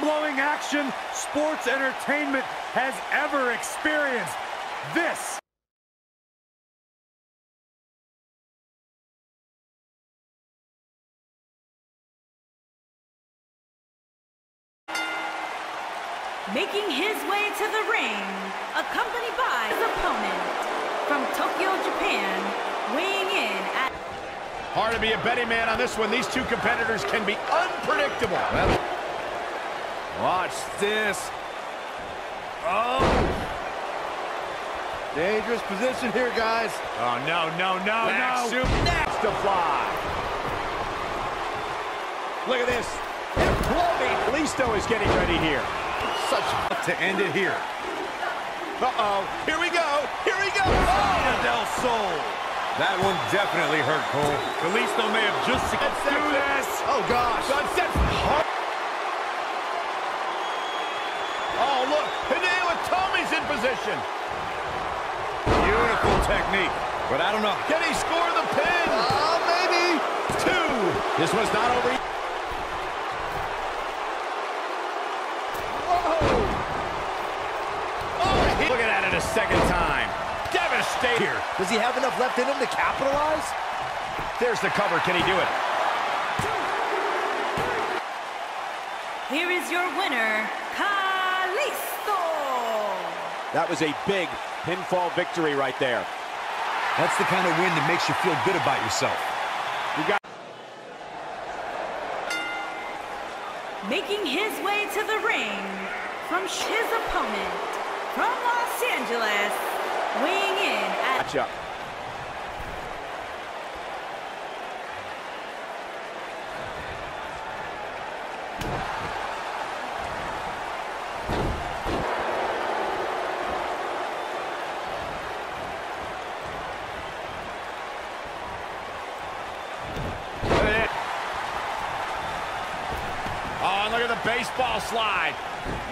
blowing action sports entertainment has ever experienced. This Making his way to the ring, accompanied by his opponent from Tokyo, Japan, weighing in at Hard to be a betting man on this one. These two competitors can be unpredictable. Well, watch this. Oh. Dangerous position here, guys. Oh, no, no, no, Back no. soup. Next to fly. Look at this. Imploding. Listo is getting ready here. Such to end it here. Uh-oh. Here we go. Here we go. Oh! Del Sol. That one definitely hurt, Cole. Kalisto may have just... Let's do this. Oh, gosh. Position. Beautiful technique. But I don't know. Can he score the pin? Oh, maybe. Two. This one's not over. yet. Oh, he- looking at it a second time. Devastating. Here. Does he have enough left in him to capitalize? There's the cover. Can he do it? here is your winner, Kalisto. That was a big pinfall victory right there. That's the kind of win that makes you feel good about yourself. You got Making his way to the ring from his opponent from Los Angeles, weighing in at matchup. Look at it. And look at the baseball slide.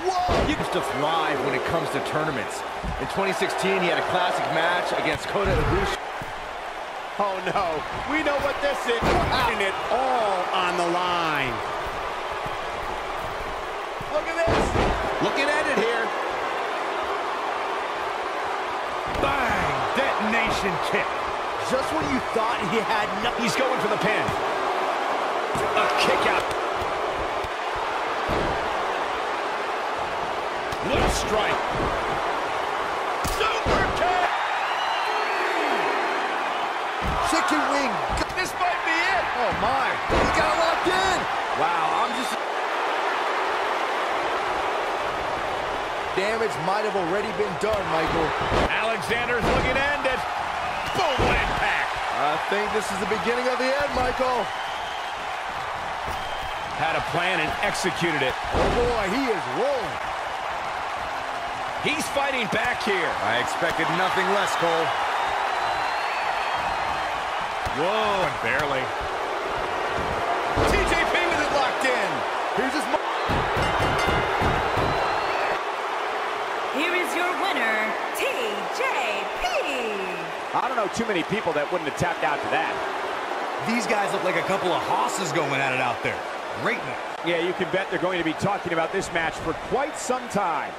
Whoa! He used to thrive when it comes to tournaments. In 2016, he had a classic match against Kota Ibushi. Oh no, we know what this is. Putting it all on the line. Look at this. Looking at it here. Bang! Detonation kick. Just when you thought he had nothing. He's going for the pin. A kick out. Little strike. Super kick. Chicken wing. This might be it. Oh, my. He got locked in. Wow, I'm just... Damage might have already been done, Michael. Alexander's looking to end it. Boom, what impact. I think this is the beginning of the end, Michael. Had a plan and executed it. Oh, boy, he is rolling. He's fighting back here. I expected nothing less, Cole. Whoa, and barely. TJP with it locked in. Here's his... mo- here is your winner, TJP. I don't know too many people that wouldn't have tapped out to that. These guys look like a couple of hosses going at it out there. Great match. Yeah, you can bet they're going to be talking about this match for quite some time.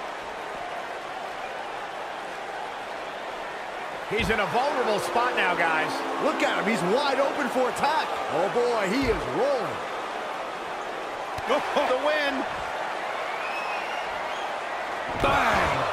He's in a vulnerable spot now, guys. Look at him. He's wide open for attack. Oh, boy, he is rolling. The win. Bang!